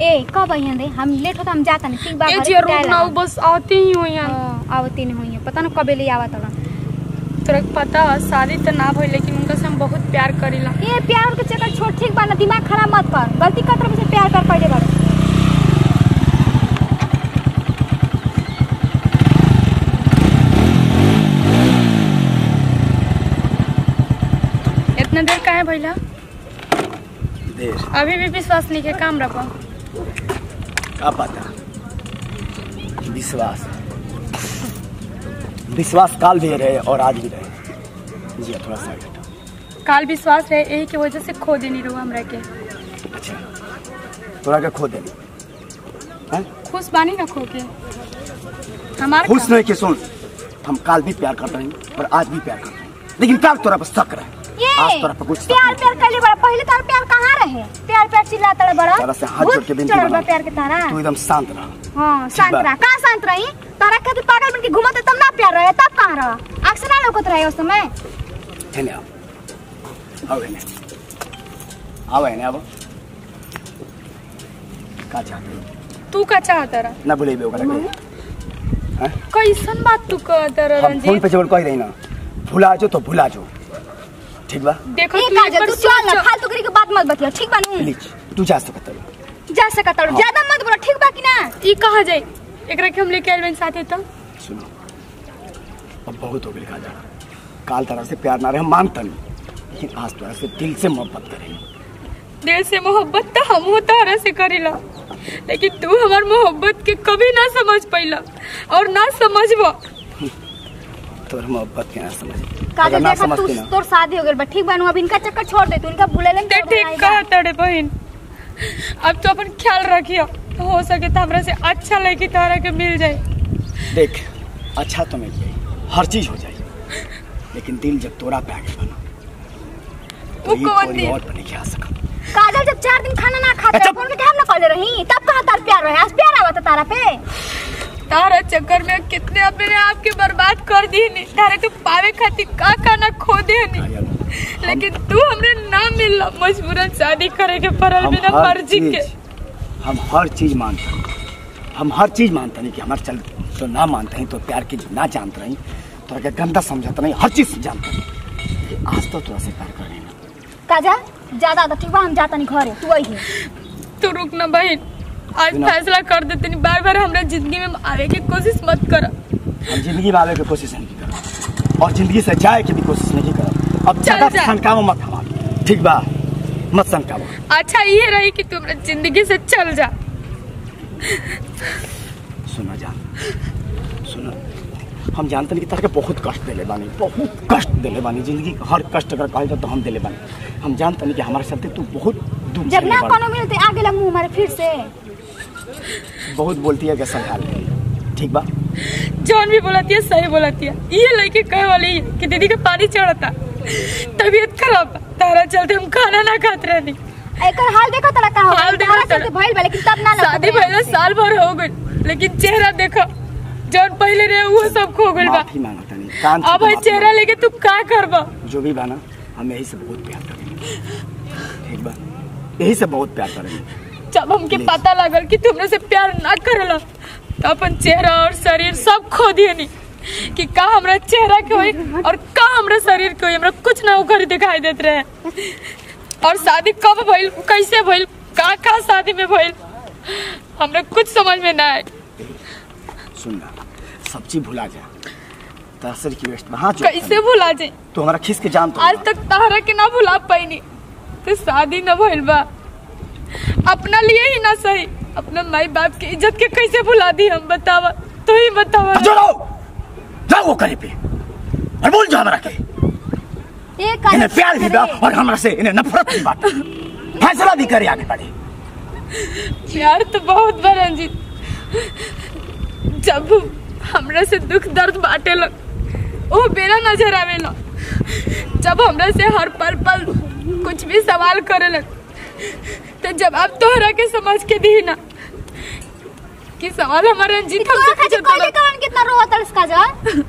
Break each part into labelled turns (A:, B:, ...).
A: ए कब आई दे हम लेट होता हम जाता नहीं। ठीक बा
B: ए
A: घरे
B: जी
A: पे
B: ना। बस आते ही हुई हैं।
A: हाँ, आवते नहीं हुई है। पता ना कबे ले आवत तोरा
B: तोरा के पता है शादी तो ना भइल लेकिन उनका से हम बहुत प्यार करीला
A: ये प्यार के चक्कर छोड़ ठीक बा ना दिमाग खराब मत कर। गलती कर तरफ़ से प्यार कर पड़े बार
B: इतना देर काहे भइला?
C: देर।
B: अभी भी विश्वास नहीं के काम रखो।
C: क्या पता विश्वास विश्वास काल भी रहे और आज भी रहे। जी थोड़ा सा
B: काल विश्वास रहे यही की वजह से खो देनी रहो हमरा के।
C: अच्छा। तोरा के खो देनी
B: खुश बानी ना खो के? हमार
C: खुश नहीं के सुन हम काल भी प्यार करते हैं और आज भी प्यार करते हैं। लेकिन काल तोरा पर शक रहे।
A: ये प्यार प्यार कर ले बड़ा। पहले तार प्यार कहाँ रहे? प्यार प्यार चिल्लाता रहे बड़ा।
C: तारा से हाथ जोड़ के विनती
A: चढ़ल बा प्यार के तारा।
C: तू एकदम शांत रह।
A: हाँ शांत रहा। कहाँ शांत रही? तारा खातिर पागल बन के घूमत तब ना प्यार रहे। तब कहाँ रहा? आँख से ना लौकत रहे उस समय।
C: हेने आओ। हेने आओ हेने आओ। का चाहते
B: तू का चाहता रहा
C: ना भूलेबे ओकरा के।
B: कैसन बात तू कहता रहा
C: हम फ़ोन पे जब कह रही ना भुला जो तो भुला जो। ठीक बा?
B: देखो तू एक बार
A: तू चल ना फालतू करी के बात मत बतिया ठीक बा नू?
C: प्लीज़ तू जा सकत है
A: जा सकत रहो ज़्यादा मत बोलो ठीक बा कि ना?
B: ई कहा जाए एकरा के हम लेके आइल साथे तो?
C: सुनो अब बहुत हो गई काजा काल तरह से प्यार ना रहे हम मानता नहीं लेकिन आज तरह से दिल से मोहब्बत करेंगे
B: दिल से मोहब्बत तो हम तारा से करेला। लेकिन तू हमार मोहब्बत के कभी ना समझ पैला और ना समझबो।
C: तोर मोहब्बत के ना समझ
A: काजल
C: अगर ना
A: देखा तू
C: समझती ना।
A: तोर शादी हो बा ठीक अब इनका चक्कर छोड़ दे तू इनका बुलेले
B: ते ठीक कहा तड़े बहन। अब तो अपन ख्याल रखियो हो सके तो हमरा से अच्छा लड़की तारा के मिल जाए।
C: देख अच्छा तो मिल जाए हर चीज़ हो जाए लेकिन दिल जब तोरा पे आगे बना तो
B: वो
C: ये
B: कौन
C: कोई? और नहीं आ सका।
A: काजल जब चार दिन खाना ना खाते
C: अच्छा।
A: फ़ोन के हम ना कर रही तब कहाँ तार प्यार रहे आज प्यार आवत तारा पे।
B: तारा चक्कर में कितने अपने आप के बर्बाद कर दी नहीं तारे तो पावे खातिर का का ना खो दे नहीं लेकिन तू हमरे ना मिलला मजबूरन शादी करे के पड़ल बिना मर्ज़ी के
C: हम हर चीज़ मानते हैं। हम हर चीज़ मानते नहीं कि हमारे चल तो ना मानते हैं तो प्यार की ना जानते नहीं तो अगर गंदा समझाते नहीं हर चीज़ जानते हैं। आज तो थोड़ा से प्यार कर रहे हैं
A: काजल ज़्यादा तो ठीक बा हम जाता नहीं घरे तू आई है।
B: तू रुक ना बहन आज फैसला कर देते नहीं बार बार हमरा ज़िंदगी में आवे की कोशिश मत कर।
C: हम ज़िंदगी में आने की कोशिश नहीं करा और ज़िंदगी से जाए की भी कोशिश नहीं करा अब ज़्यादा
B: जा।
C: सनकावो मत हमारे। ठीक बा? मत सनकावो
B: अच्छा ये रही कि तू हमरा ज़िंदगी से चल जा।
C: सुना जान सुनो। हम जानते नहीं कि तरह के बहुत कष्ट दिले बानी। बहुत कष्ट दिले बानी। ज़िंदगी के हर कष्ट अगर कहल जाए तो हम दिले बानी। हम जानते नहीं कि हमारे चलते तू बहुत दुख
A: जब ना कोनो मिलते आगे ला मुँह मारे फिर से।
C: बहुत बोलती है संभाल ठीक बा?
B: जौन भी बोलती है सही बोलती है। ये लड़की कहे वाली है कि दीदी के पानी चढ़ता। तबीयत खराब तारा चलते हम खाना ना खाते रहनी।
A: एकर हाल देखो तड़ा का
B: हाल देखो
A: तारा
B: तड़ा।
A: चलते भइल बा लेकिन तब ना लगत
B: शादी भइले साल भर हो गई लेकिन चेहरा देखो। जौन पहले रहे वो सब खो गइल बा।
C: माफ़ी माँगता नहीं कान
B: अब भाई चेहरा लेके तू का करबा?
C: जो भी बाना हम यही से बहुत प्यार करेंगे। ठीक बा? यही से बहुत प्यार करेंगे।
B: जब हमके पता लगल कि तुमने से प्यार ना करला तो अपन चेहरा और शरीर सब खो दिए नी कि का हमरा चेहरा के होई और का हमरा शरीर के होई हमरा कुछ ना उखड़ दिखाई देत रहे। और शादी कब भइल कैसे भइल का का शादी में भइल हमरा कुछ समझ में ना आए
C: सुनना सब चीज़ भुला जा। तासर की वेस्ट में हाँ चुप
B: कैसे भुला जाए
C: तू हमारा खींच के जान तो।
B: आज तक तारा के ना भुला पाईनी तो शादी न भइल बा। अपना लिए ही ना सही। अपना माई बाप की इज़्ज़त के कैसे भुला दी हम बतावा। तो ही बतावा।
C: जो रहो जाओ वो करे पे। और बोल जो हमारा के। इन्हें प्यार भी बा और हमरा से इन्हें नफरत भी बात। फैसला भी करे आगे बढ़े।
B: प्यार तो बहुत बा रंजीत जब हमरा से दुख दर्द बाटे लग वो बेरा नज़र आवे लग जब हमरा से हर पल पल कुछ भी सवाल करे लग तो जवाब तोहरा के समझ के दी ना कि सवाल हमारा रंजीत
A: तू कितना रोवत है काजल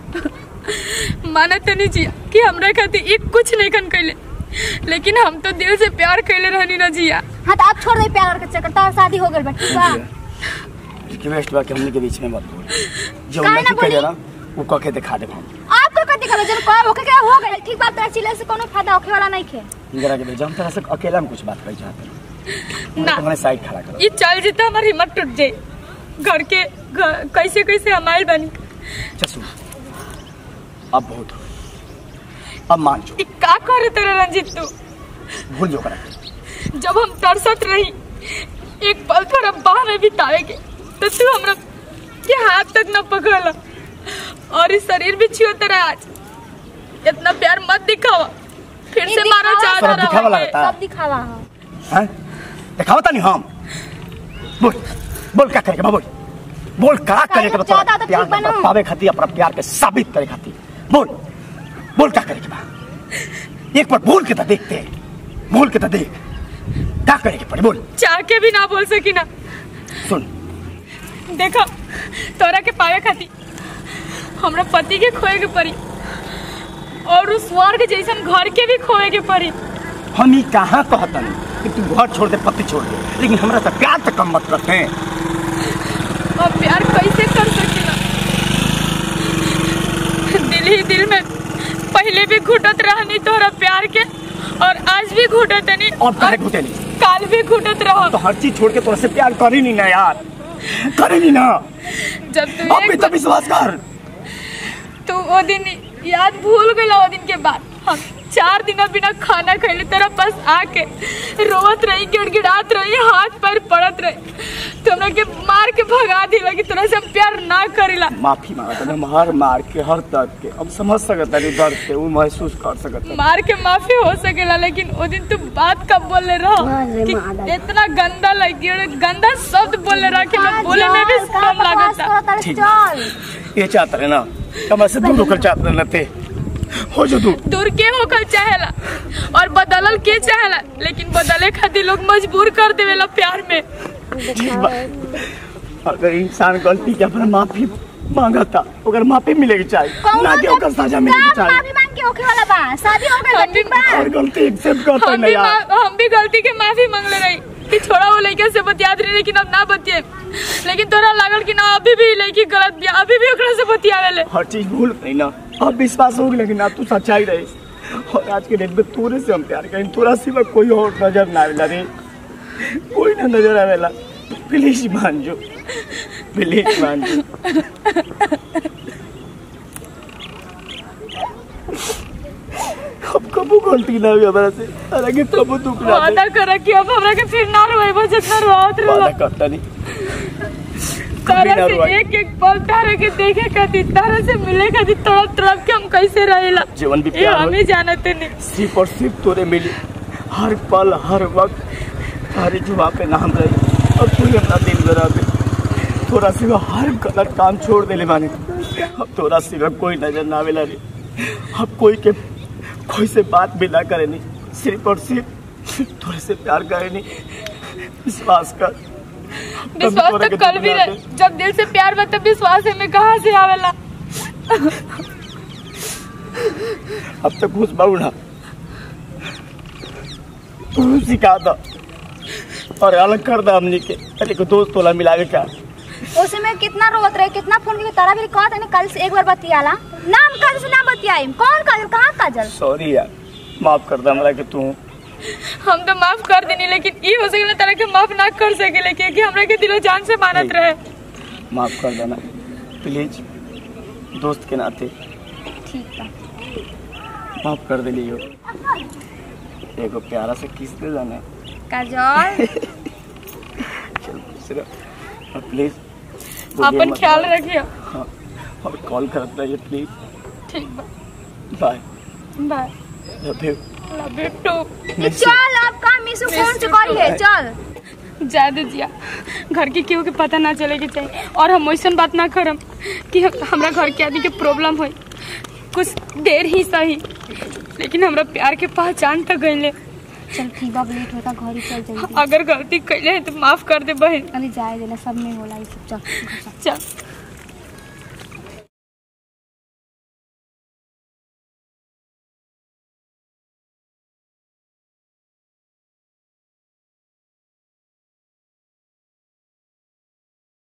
B: माना तनी जिया कि हमरा खातिर एक कुछ नहीं कन कैले लेकिन हम तो दिल से प्यार कैले रहनी ना जिया
A: हाँ तो अब छोड़ दे प्यार के चक्कर तार शादी हो गई बा ठीक बा
C: रिक्वेस्ट बा कि हमनी के बीच में मत बोल जो नहीं कह
A: बोली?
C: ना वो कह के दिखा देब हम
A: कथी करे ओके क्या हो गई ठीक बात तेरा चिल्ले से कोनो फ़ायदा होखे वाला नहीं खे।
C: जरा के भेजा हम तेरा से अकेला में कुछ बात कर चाहते
B: ना।
C: तुम्हारे साइड खड़ा करो।
B: ये चल जीता हमारी हिम्मत टूट जाए। घर के कैसे कैसे हमारे बनी।
C: चसू अब बहुत अब मान जो
B: का करे तेरा रंजित तू?
C: भूल जो करा।
B: जब हम तरसत रही एक पल थोड़ा बाह में बिताएँगे तो तू हमरा के हाथ तक न पकड़ला। और इस शरीर भी छियो तेरा आज। इतना प्यार मत दिखावा। फिर से मारा
A: दिखावा
B: चाहता
C: सब दिखावा। लगता।
A: सब दिखावा हो।
C: हैं? दिखाओ तनी हम बोल बोल क्या करेगा बोल। बोल का करेगा
A: तो
C: बता।
A: तो
C: प्यार
A: बनो।
C: पावे खाती अपना प्यार के साबित करे खाती। बोल बोल क्या करेगा एक बार बोल के तो देखते हैं। बोल के तो देख। क्या करेगी पड़े बोल।
B: चाह के भी ना बोल सकी ना।
C: सुन।
B: देखो तोरा के पावे खाती। हमरा पति के खोए के पड़ी। और उस स्वर्ग जैसन घर के भी खोए के पड़ी
C: हम ही कहाँ कहतन कि तू घर छोड़ दे पति छोड़ दे। लेकिन हमरा से प्यार से कम मत रखे
B: और प्यार कैसे कर सकेला? दिल ही दिल में पहले भी घुटत रहनी तोरा प्यार के और आज भी घुटत नहीं
C: और काहे घुटे नहीं
B: काल भी घुटत रहो।
C: तो हर चीज़ छोड़ के तोरा से प्यार करी नहीं ना यार। करी नहीं ना।
B: जब तू
C: अब भी तो विश्वास कर।
B: तू वो दिन याद भूल गई वो दिन के बाद। हम चार दिन बिना खाना खैले तेरा पास आके रोवत रही गिड़गिड़ात रही हाथ पैर पड़त रही। तुमरा के मार के भगा दिला कि तोरा से प्यार ना करेला
C: माफ़ी माँगता हम हर मार के हर दर्द के। हम समझ सकता नहीं दर्द के वो महसूस कर सकता
B: मार के माफ़ी हो सकेला लेकिन वो दिन तू बात कब बोले रहो? कि इतना गंदा लगी और गंदा शब्द बोले रहा कि मैं बोले में भी शर्म लागता
C: ठीक। ये चाहता है ना कमर से दूर होकर चाहते न थे हो जो दूर।
B: दूर के होकर चाहेला? और बदलल के चाहेला? लेकिन बदले खातिर लोग मजबूर कर देवेला प्यार में।
C: अगर इंसान गलती के अपना माफ़ी मांगा था अगर माफ़ी मिलेगी चाहिए ना कि ओकर सजा मिलेगी चाहिए
A: माफ़ी मांग के ओके वाला बा? शादी हो गई बा
B: हम भी-
C: और गलती एक्सेप्ट करता नहीं यार।
B: हम भी गलती के माफ़ी मांगले रही। कि छोड़ा वो लड़के से बतियात रही लेकिन अब ना बतिए लेकिन तोरा लागल कि ना अभी भी लड़की गलत बिया अभी भी ओकरा से बतियावेले
C: हर चीज़ भूल गई ना। अब विश्वास हो गई लेकिन ना तू सच्चाई रही। और आज के डेट में तोरे से हम प्यार करें तोरा सिवा कोई और नज़र ना आवेला रे। कोई ना नज़र आवेला। प्लीज़ मान जो प्लीज़ मान जो अब कबू गलती ना हुई हमारा से। अरे के कबू दुख ना
B: वादा करा कि अब हमरा के फिर ना रोएबो जितना रोत
C: वादा करता नहीं।
B: तारा से एक एक पल तारा के देखे खातिर तारा से मिले खातिर तड़प तड़प के हम कैसे रहेला?
C: जीवन भी प्यार
B: हमें जानते नहीं।
C: सिर्फ़ और सिर्फ़ तोरे मिली। हर पल हर वक्त हमारी जुबा पे नाम रही। और तू अपना दिल बना दे। तोरा सिवा हर गलत काम छोड़ दे ले माने। अब तोरा सिवा कोई नज़र ना आवेला रे। अब कोई के कोई से बात भी ना करे नहीं सिर्फ़ और सिर्फ़ तोरे से प्यार करे नहीं विश्वास कर।
B: विश्वास तो कल भी रहे। जब दिल से प्यार बता विश्वास है में कहाँ से आवेला
C: अब तक घुस बाऊ ना तू सिखा दो और अलग कर दो हमनी के। अरे को दोस्त तोला मिलावे का
A: उसमें कितना रोवत रहे कितना फ़ोन करके तारा भी कहत है कल से एक बार बतियाला? नाम कल से नाम बतियाई कौन काजल कहाँ काजल?
C: सॉरी यार माफ़ कर दो हमरा के तू
B: हम तो माफ़ कर देनी लेकिन ये हो सकेला तारा के माफ़ ना कर सकेले क्योंकि हमरा के दिलो जान से मानत रहे।
C: माफ़ कर देना। प्लीज़ दोस्त के नाते।
A: ठीक बा
C: माफ़ कर दे लियो एगो प्यारा से किस दे जाना
A: काजल।
C: चल सिर्फ़ प्लीज़
B: अपन ख्याल रखियो।
C: हाँ और कॉल करता है प्लीज़
B: ठीक बा।
C: Bye
B: bye
C: love you
B: love you too
A: चल अब का मिसु फ़ोन से करी है चल।
B: ज़्यादा जिया। घर के केहू के पता ना चले के चाहिए और हम वैसन बात ना करम कि हम- हमरा घर के आदमी के प्रॉब्लम हो कुछ देर ही सही। लेकिन हमरा प्यार के पहचान तक गईले
A: चल ठीक बा लेट होता घर ही चल
B: अगर गलती कर है तो माफ़ कर दे बहन।
A: अरे जाए देना सब में होला ये सब चल।
B: चल।